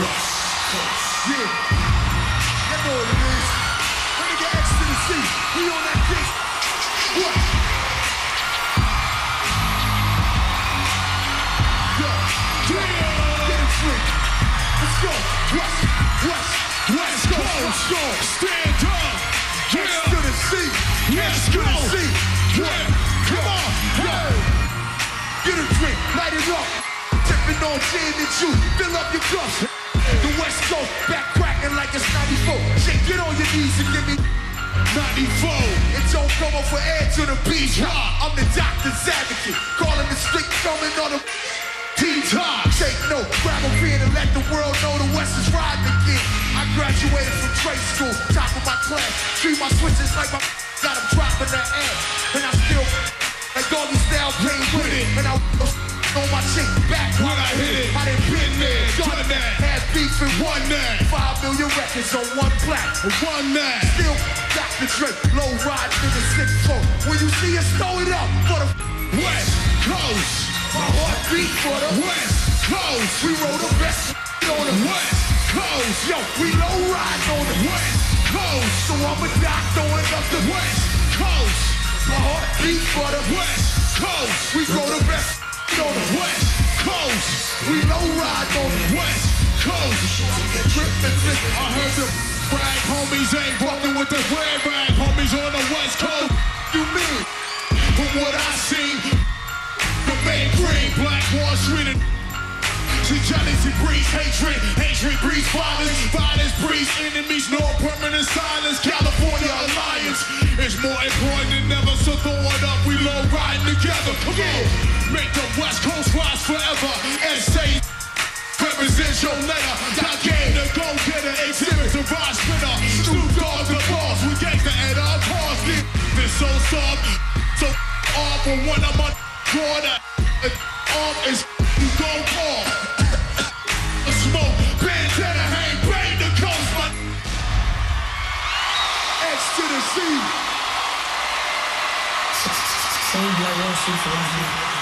Yeah. You know what it is. Let me get X to the C. We on that dick. What? Yo. Yeah. Get a drink. Let's go. West. West. West Coast. Let's go. Stand up. X to the C. Let's X to go. the C. Yeah. Come on. Yo. Get a drink. Light it up. Tipping on gin and juice. Fill up your cups. Back cracking like it's 94. Shake it on your knees and give me 94. It don't come up for air to the beach. Huh? I'm the doctor's advocate. Calling the stick coming on the T-Top. Take no, grab a pen and let the world know the West is riding again. I graduated from trade school, top of my class. Treat my switches like my that. Had beef and One that. Five million records on one plaque. One man. Still Dr. Dre, low ride in the six four. When you see us, throw it up for the West Coast. my heart beat for the West Coast. We roll the best on the West Coast. Yo, we low ride on the West Coast. So I'm a doc throwing up the West Coast. My heart beat for the West Coast. We roll the best on the West Coast. We low ride on the West Coast. I heard the rag homies ain't fucking with the red rag homies on the West Coast. You mean? From what I see, the main green, Black Wall Street and jealousy breeds hatred, hatred breeds violence, violence breeds enemies, no permanent silence. California alliance is more important than ever, so throw it up, we low riding together. Come on, make the West Coast rise forever. Your letter. Got game to go Xzibit the ride spinner. Snoop Dogg the boss, we gangsta at our cause. This so soft, so off for one my quarter. Arm is you go. A smoke, bandana, hang, bang the coast, my to the us.